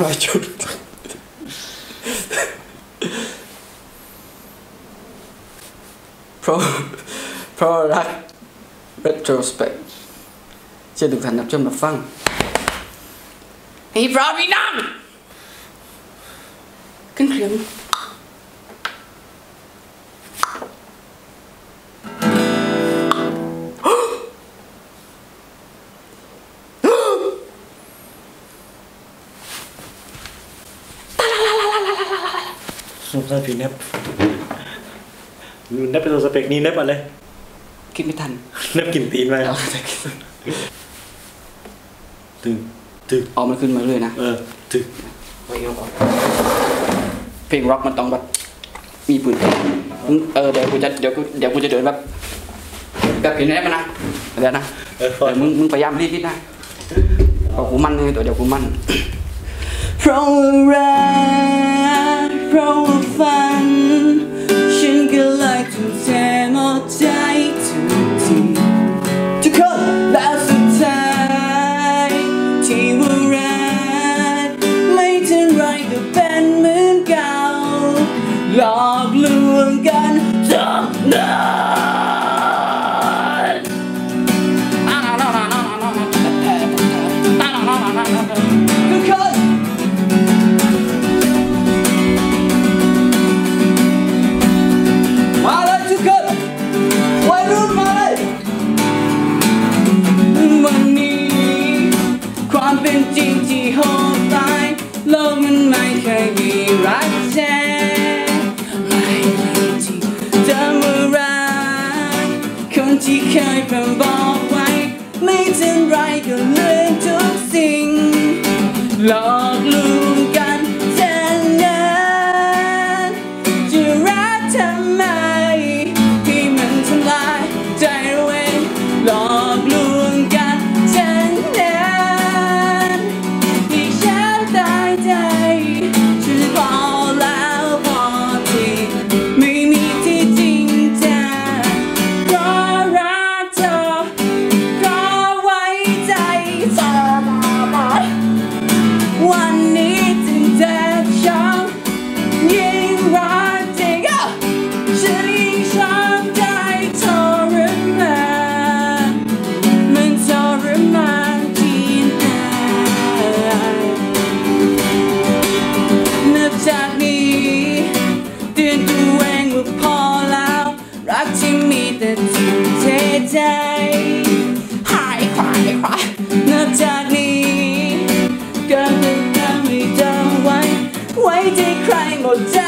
ร้อยชุดเพราะเพราะรัก retrospect เชื่อทุกท่านรับชมรั สงสัยพี่เน็บเน็บเป็นตัวสเปกนี้เน็บอะไรคิดไม่ทันเน็บกินตีนไหมเอาแต่คิดตึงตึงออกมันขึ้นมาเลยนะ เออตึงเพลงร็อกมันต้องแบบมีปืนมึงเออเดี๋ยวกูจะเดี๋ยวกูเดี๋ยวกูจะเดินแบบแบบเห็นไหมมันนะเดี๋ยวนะเออฟอเดี๋ยวมึงมึงพยายามรีบนิดนะเพราะกูมันเลยตัวเดี๋ยวกูมันเพราะว่ารัก เพราะว่าฝัน ฉันก็เลยทุ่มเทหมดใจทุกทีทุกคนแล้วสุดท้าย ที่ว่ารักไม่เท่าไรก็เป็นเหมือนเก่า หลอกลวงกันทั้งนั้นทุ เคยเพิ่งบอกไว้ ไม่เท่นไรก็เลือนทุกสิ่งหลอกลวง ที่มีแต่ทุ่มเทใจ หายควายควายนอกจากนี้ก็คือทำให้จำไว้ ไว้ใจใครหมดใจ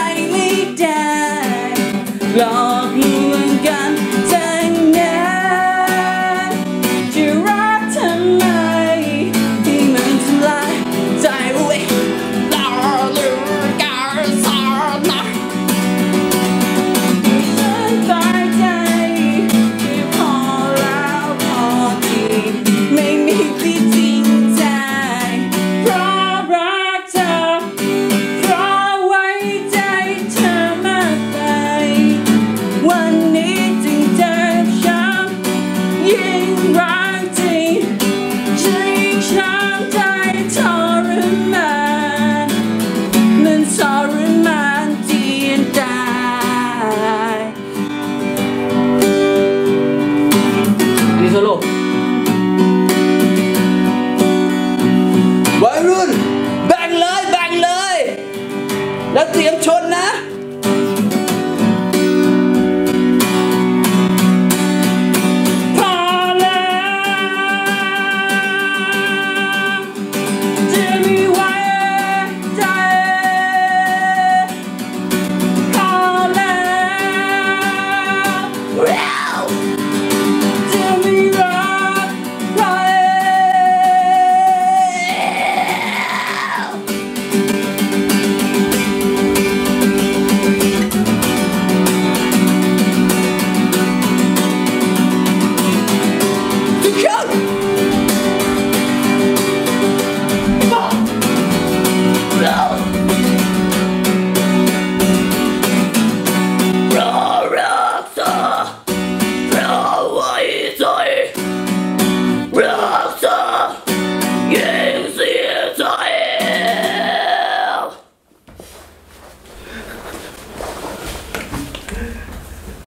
ដែលត្រៀមឈ